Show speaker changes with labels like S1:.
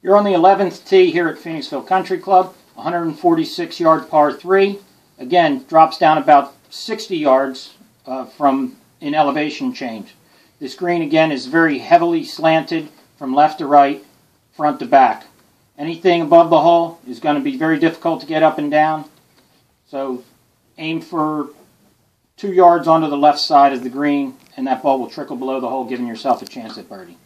S1: You're on the 11th tee here at Phoenixville Country Club, 146 yard par 3. Again, drops down about 60 yards uh, from in elevation change. This green again is very heavily slanted from left to right, front to back. Anything above the hole is going to be very difficult to get up and down. So aim for two yards onto the left side of the green, and that ball will trickle below the hole, giving yourself a chance at birdie.